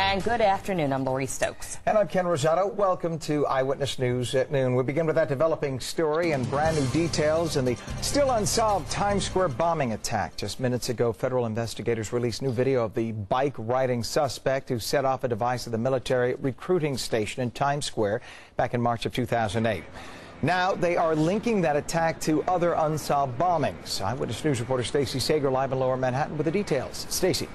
And good afternoon. I'm Lori Stokes. And I'm Ken Rosato. Welcome to Eyewitness News at noon. We begin with that developing story and brand new details in the still unsolved Times Square bombing attack. Just minutes ago, federal investigators released new video of the bike riding suspect who set off a device at the military recruiting station in Times Square back in March of 2008. Now they are linking that attack to other unsolved bombings. Eyewitness News reporter Stacy Sager live in Lower Manhattan with the details. Stacy.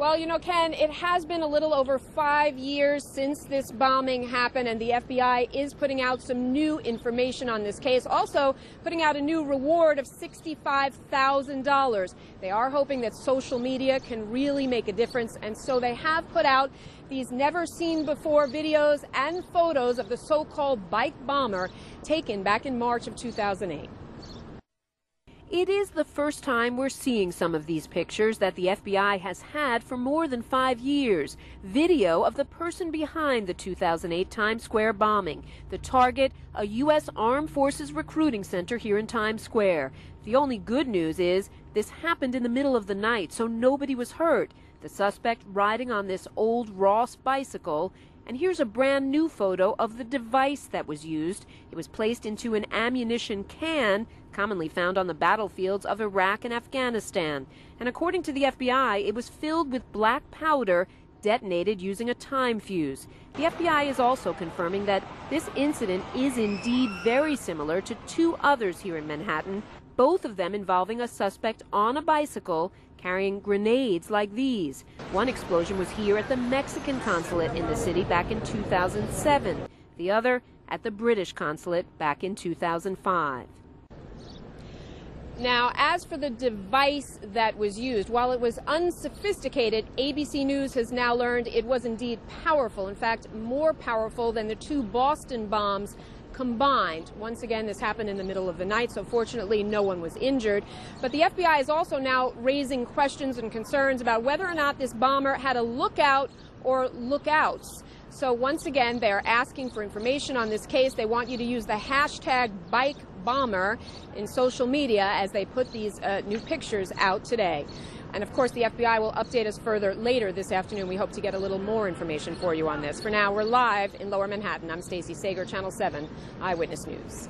Well, you know, Ken, it has been a little over five years since this bombing happened, and the FBI is putting out some new information on this case. Also, putting out a new reward of $65,000. They are hoping that social media can really make a difference, and so they have put out these never seen before videos and photos of the so called bike bomber taken back in March of 2008. It is the first time we're seeing some of these pictures that the FBI has had for more than five years. Video of the person behind the 2008 Times Square bombing. The target, a U.S. Armed Forces recruiting center here in Times Square. The only good news is this happened in the middle of the night, so nobody was hurt. The suspect riding on this old Ross bicycle and here's a brand new photo of the device that was used. It was placed into an ammunition can, commonly found on the battlefields of Iraq and Afghanistan. And according to the FBI, it was filled with black powder detonated using a time fuse. The FBI is also confirming that this incident is indeed very similar to two others here in Manhattan, both of them involving a suspect on a bicycle carrying grenades like these. One explosion was here at the Mexican consulate in the city back in 2007, the other at the British consulate back in 2005. Now, as for the device that was used, while it was unsophisticated, ABC News has now learned it was indeed powerful. In fact, more powerful than the two Boston bombs combined. Once again, this happened in the middle of the night, so fortunately no one was injured. But the FBI is also now raising questions and concerns about whether or not this bomber had a lookout or lookouts. So once again, they're asking for information on this case. They want you to use the hashtag bike bomber in social media as they put these uh, new pictures out today. And of course, the FBI will update us further later this afternoon. We hope to get a little more information for you on this. For now, we're live in Lower Manhattan. I'm Stacy Sager, Channel 7 Eyewitness News.